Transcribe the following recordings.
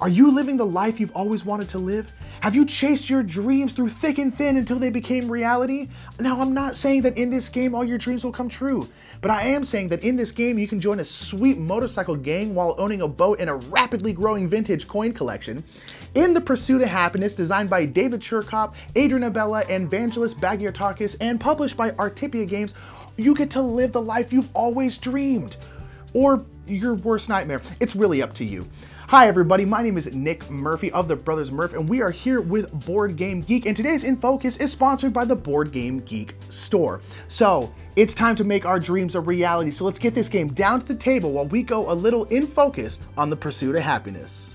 Are you living the life you've always wanted to live? Have you chased your dreams through thick and thin until they became reality? Now, I'm not saying that in this game all your dreams will come true, but I am saying that in this game you can join a sweet motorcycle gang while owning a boat and a rapidly growing vintage coin collection. In The Pursuit of Happiness, designed by David Chircop, Adrian Abela, and Vangelis Bagiartakis, and published by Artipia Games, you get to live the life you've always dreamed. Or your worst nightmare. It's really up to you. Hi everybody, my name is Nick Murphy of the Brothers Murph and we are here with Board Game Geek and today's In Focus is sponsored by the Board Game Geek store. So it's time to make our dreams a reality, so let's get this game down to the table while we go a little in focus on the pursuit of happiness.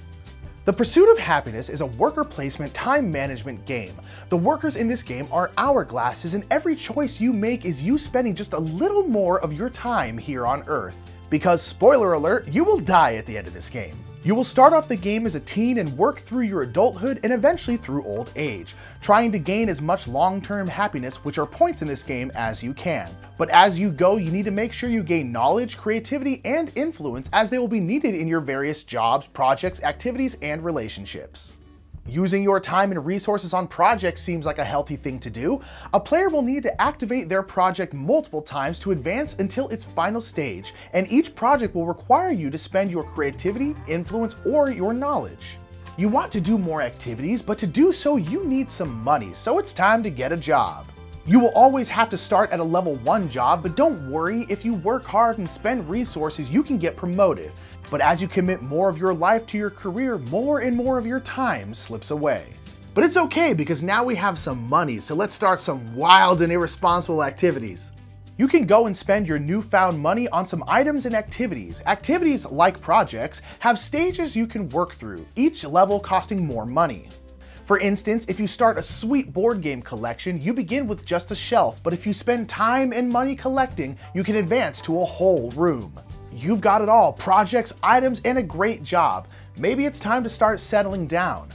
The Pursuit of Happiness is a worker placement time management game. The workers in this game are hourglasses and every choice you make is you spending just a little more of your time here on Earth. Because spoiler alert, you will die at the end of this game. You will start off the game as a teen and work through your adulthood and eventually through old age, trying to gain as much long-term happiness, which are points in this game, as you can. But as you go, you need to make sure you gain knowledge, creativity, and influence as they will be needed in your various jobs, projects, activities, and relationships. Using your time and resources on projects seems like a healthy thing to do. A player will need to activate their project multiple times to advance until its final stage, and each project will require you to spend your creativity, influence, or your knowledge. You want to do more activities, but to do so you need some money, so it's time to get a job. You will always have to start at a level 1 job, but don't worry, if you work hard and spend resources, you can get promoted. But as you commit more of your life to your career, more and more of your time slips away. But it's okay because now we have some money, so let's start some wild and irresponsible activities. You can go and spend your newfound money on some items and activities. Activities, like projects, have stages you can work through, each level costing more money. For instance, if you start a sweet board game collection, you begin with just a shelf, but if you spend time and money collecting, you can advance to a whole room. You've got it all projects, items, and a great job. Maybe it's time to start settling down.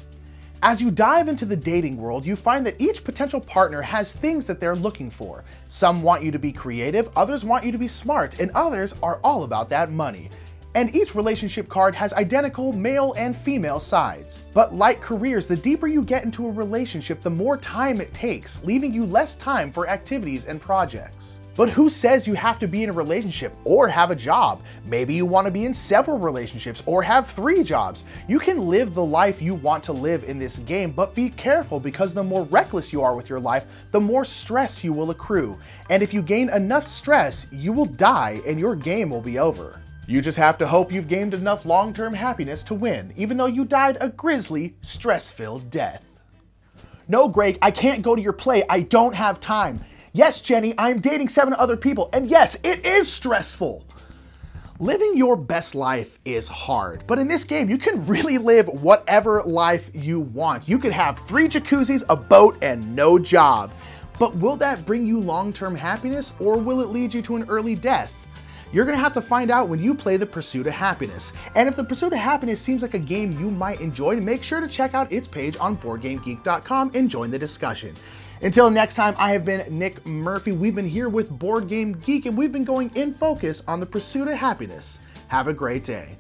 As you dive into the dating world, you find that each potential partner has things that they're looking for. Some want you to be creative, others want you to be smart, and others are all about that money. And each relationship card has identical male and female sides. But like careers, the deeper you get into a relationship, the more time it takes, leaving you less time for activities and projects. But who says you have to be in a relationship or have a job? Maybe you want to be in several relationships or have three jobs. You can live the life you want to live in this game, but be careful because the more reckless you are with your life, the more stress you will accrue. And if you gain enough stress, you will die and your game will be over. You just have to hope you've gained enough long-term happiness to win, even though you died a grisly, stress-filled death. No, Greg, I can't go to your play. I don't have time. Yes, Jenny, I'm dating seven other people, and yes, it is stressful. Living your best life is hard, but in this game, you can really live whatever life you want. You could have three jacuzzis, a boat, and no job. But will that bring you long-term happiness, or will it lead you to an early death? You're gonna have to find out when you play The Pursuit of Happiness. And if The Pursuit of Happiness seems like a game you might enjoy, make sure to check out its page on BoardGameGeek.com and join the discussion. Until next time, I have been Nick Murphy. We've been here with Board Game Geek, and we've been going in focus on the pursuit of happiness. Have a great day.